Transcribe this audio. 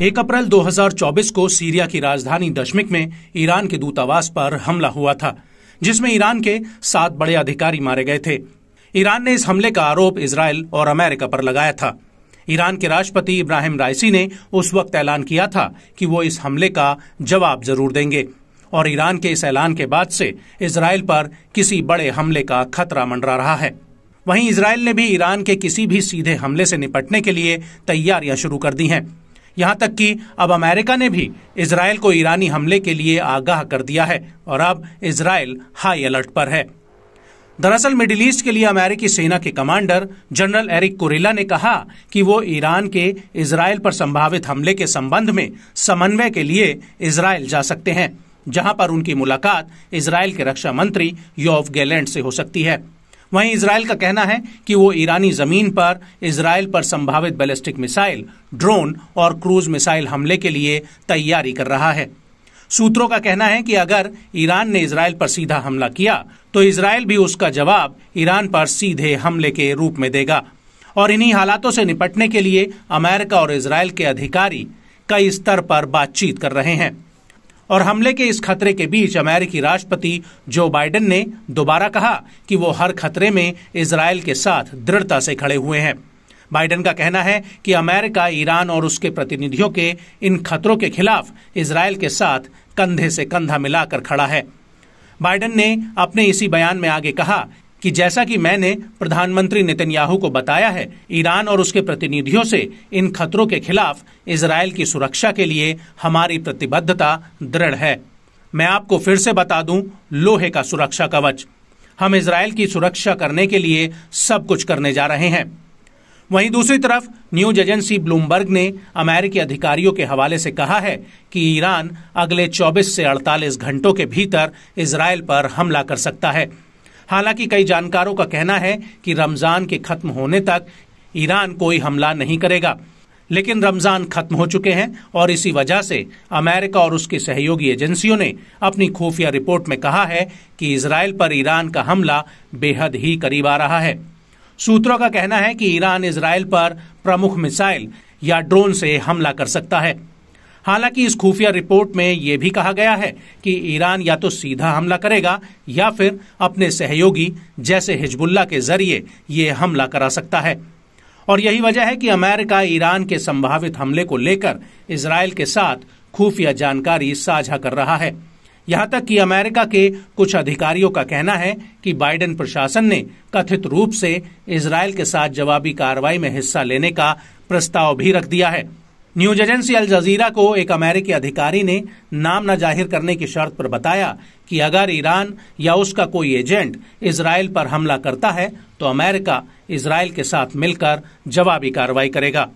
एक अप्रैल 2024 को सीरिया की राजधानी दशमिक में ईरान के दूतावास पर हमला हुआ था, जिसमें ईरान के सात बड़े अधिकारी मारे गए थे। ईरान ने इस हमले का आरोप इसराइल और अमेरिका पर लगाया था। ईरान के राष्ट्रपति इब्राहिम राइसी ने उस वक्त ऐलान किया था कि वो इस हमले का जवाब ज़रूर देंगे और ईरान के इस ऐलान के बाद से इसराइल पर किसी बड़े हमले का खतरा मंडरा रहा है। वहीं इसराइल ने भी ईरान के किसी भी सीधे हमले से निपटने के लिए तैयारियाँ शुरू कर दी हैं। यहाँ तक कि अब अमेरिका ने भी इसराइल को ईरानी हमले के लिए आगाह कर दिया है और अब इसराइल हाई अलर्ट पर है। दरअसल मिडिल ईस्ट के लिए अमेरिकी सेना के कमांडर जनरल एरिक कुरेला ने कहा कि वो ईरान के इसराइल पर संभावित हमले के संबंध में समन्वय के लिए इसराइल जा सकते हैं, जहाँ पर उनकी मुलाकात इसराइल के रक्षा मंत्री योव गैलेंड से हो सकती है। वहीं इसराइल का कहना है कि वो ईरानी ज़मीन पर इसराइल पर संभावित बैलिस्टिक मिसाइल, ड्रोन और क्रूज मिसाइल हमले के लिए तैयारी कर रहा है। सूत्रों का कहना है कि अगर ईरान ने इसराइल पर सीधा हमला किया तो इसराइल भी उसका जवाब ईरान पर सीधे हमले के रूप में देगा। और इन्हीं हालातों से निपटने के लिए अमेरिका और इसराइल के अधिकारी कई स्तर पर बातचीत कर रहे हैं। और हमले के इस खतरे के बीच अमेरिकी राष्ट्रपति जो बाइडेन ने दोबारा कहा कि वो हर खतरे में इसराइल के साथ दृढ़ता से खड़े हुए हैं। बाइडेन का कहना है कि अमेरिका, ईरान और उसके प्रतिनिधियों के इन खतरों के खिलाफ इसराइल के साथ कंधे से कंधा मिलाकर खड़ा है। बाइडेन ने अपने इसी बयान में आगे कहा कि जैसा कि मैंने प्रधानमंत्री नितिनयाहू को बताया है, ईरान और उसके प्रतिनिधियों से इन खतरों के खिलाफ इसराइल की सुरक्षा के लिए हमारी प्रतिबद्धता दृढ़ है। मैं आपको फिर से बता दूँ, लोहे का सुरक्षा कवच। हम इसराइल की सुरक्षा करने के लिए सब कुछ करने जा रहे हैं। वहीं दूसरी तरफ़, न्यूज़ एजेंसी ब्लूमबर्ग ने अमेरिकी अधिकारियों के हवाले से कहा है कि ईरान अगले 24 से 48 घंटों के भीतर इसराइल पर हमला कर सकता है। हालाँकि कई जानकारों का कहना है कि रमज़ान के खत्म होने तक ईरान कोई हमला नहीं करेगा। लेकिन रमज़ान खत्म हो चुके हैं और इसी वजह से अमेरिका और उसकी सहयोगी एजेंसियों ने अपनी खुफिया रिपोर्ट में कहा है कि इसराइल पर ईरान का हमला बेहद ही करीब आ रहा है। सूत्रों का कहना है कि ईरान इसराइल पर प्रमुख मिसाइल या ड्रोन से हमला कर सकता है। हालाँकि इस खुफिया रिपोर्ट में यह भी कहा गया है कि ईरान या तो सीधा हमला करेगा या फिर अपने सहयोगी, जैसे हिजबुल्ला के ज़रिए ये हमला करा सकता है। और यही वजह है कि अमेरिका ईरान के संभावित हमले को लेकर इसराइल के साथ खुफिया जानकारी साझा कर रहा है। यहाँ तक कि अमेरिका के कुछ अधिकारियों का कहना है कि बाइडेन प्रशासन ने कथित रूप से इसराइल के साथ जवाबी कार्रवाई में हिस्सा लेने का प्रस्ताव भी रख दिया है। न्यूज़ एजेंसी अल जजीरा को एक अमेरिकी अधिकारी ने नाम न ज़ाहिर करने की शर्त पर बताया कि अगर ईरान या उसका कोई एजेंट इसराइल पर हमला करता है तो अमेरिका इसराइल के साथ मिलकर जवाबी कार्रवाई करेगा।